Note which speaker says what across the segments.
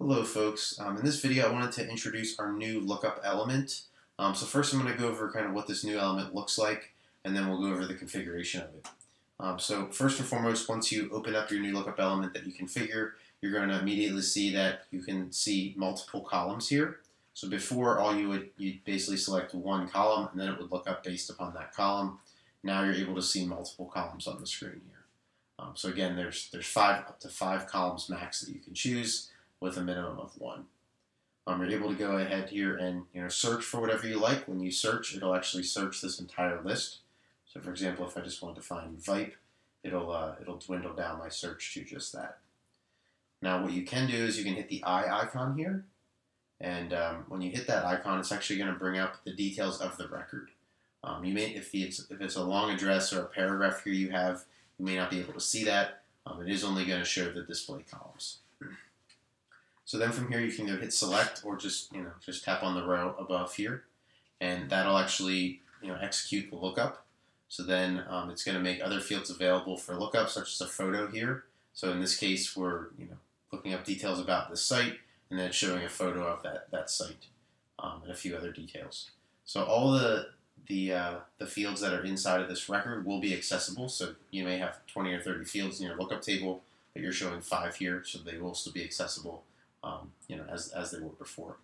Speaker 1: Hello folks, um, in this video I wanted to introduce our new lookup element. Um, so first I'm going to go over kind of what this new element looks like and then we'll go over the configuration of it. Um, so first and foremost, once you open up your new lookup element that you configure, you're going to immediately see that you can see multiple columns here. So before all you would you basically select one column and then it would look up based upon that column. Now you're able to see multiple columns on the screen here. Um, so again, there's there's five up to five columns max that you can choose with a minimum of one. Um, you're able to go ahead here and you know search for whatever you like. When you search, it'll actually search this entire list. So for example, if I just want to find Vipe, it'll uh, it'll dwindle down my search to just that. Now what you can do is you can hit the eye icon here, and um, when you hit that icon, it's actually going to bring up the details of the record. Um, you may, if it's if it's a long address or a paragraph here you have, you may not be able to see that. Um, it is only going to show the display columns. So then from here you can either hit select or just you know just tap on the row above here, and that'll actually you know execute the lookup. So then um, it's going to make other fields available for lookup, such as a photo here. So in this case, we're you know looking up details about the site, and then showing a photo of that that site um, and a few other details. So all the the uh, the fields that are inside of this record will be accessible. So you may have 20 or 30 fields in your lookup table, but you're showing five here, so they will still be accessible um, you know, as, as they were before.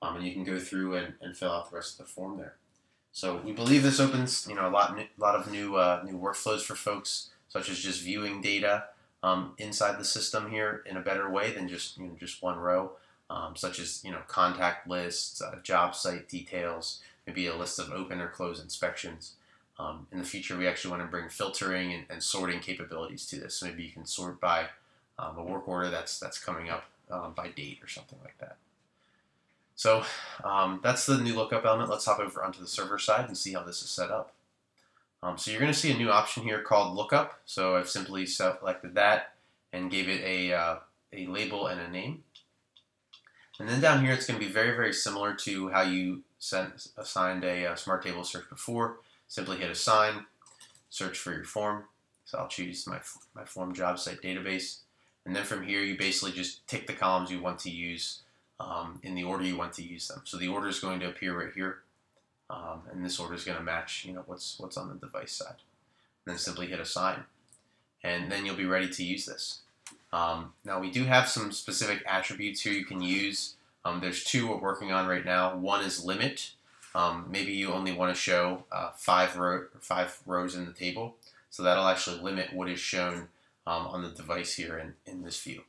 Speaker 1: Um, and you can go through and, and fill out the rest of the form there. So we believe this opens, you know, a lot, a lot of new, uh, new workflows for folks, such as just viewing data um, inside the system here in a better way than just, you know, just one row, um, such as, you know, contact lists, uh, job site details, maybe a list of open or closed inspections. Um, in the future, we actually want to bring filtering and, and, sorting capabilities to this. So maybe you can sort by um, a work order that's that's coming up um, by date or something like that. So um, that's the new lookup element. Let's hop over onto the server side and see how this is set up. Um, so you're going to see a new option here called lookup. So I've simply selected that and gave it a, uh, a label and a name. And then down here, it's going to be very, very similar to how you sent, assigned a, uh, smart table search before. Simply hit assign, search for your form. So I'll choose my, my form job site database. And then from here, you basically just tick the columns you want to use um, in the order you want to use them. So the order is going to appear right here. Um, and this order is going to match you know, what's, what's on the device side. And then simply hit assign. And then you'll be ready to use this. Um, now we do have some specific attributes here you can use. Um, there's two we're working on right now. One is limit. Um, maybe you only want to show uh, five, row, five rows in the table. So that'll actually limit what is shown um, on the device here in, in this view.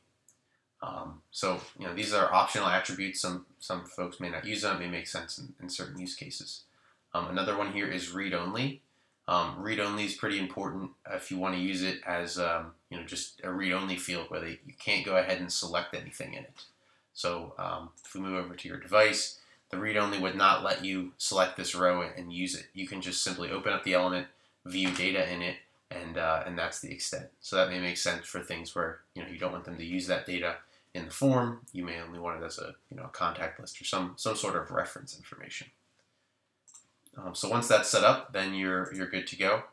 Speaker 1: Um, so, you know, these are optional attributes. Some, some folks may not use them. It may make sense in, in certain use cases. Um, another one here is read-only. Um, read-only is pretty important if you want to use it as, um, you know, just a read-only field where they, you can't go ahead and select anything in it. So um, if we move over to your device, the read-only would not let you select this row and use it. You can just simply open up the element, view data in it, and uh, and that's the extent. So that may make sense for things where you know you don't want them to use that data in the form. You may only want it as a you know a contact list or some some sort of reference information. Um, so once that's set up, then you're you're good to go.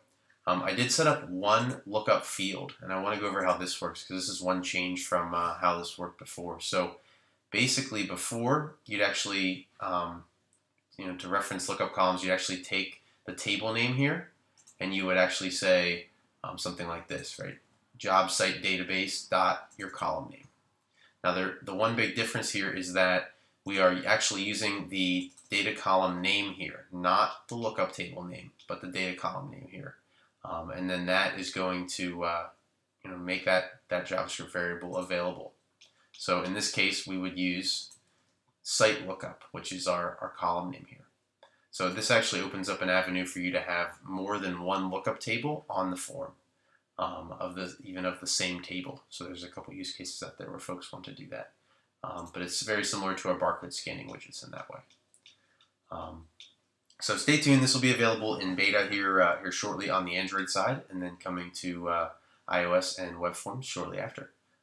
Speaker 1: Um, I did set up one lookup field, and I want to go over how this works because this is one change from uh, how this worked before. So basically, before you'd actually um, you know to reference lookup columns, you'd actually take the table name here, and you would actually say um, something like this, right? Job site database dot your column name. Now, there, the one big difference here is that we are actually using the data column name here, not the lookup table name, but the data column name here. Um, and then that is going to uh, you know, make that, that JavaScript variable available. So in this case, we would use site lookup, which is our, our column name here. So this actually opens up an avenue for you to have more than one lookup table on the form um, of the even of the same table. So there's a couple use cases out there where folks want to do that. Um, but it's very similar to our barcode scanning widgets in that way. Um, so stay tuned. This will be available in beta here uh, here shortly on the Android side, and then coming to uh, iOS and web forms shortly after.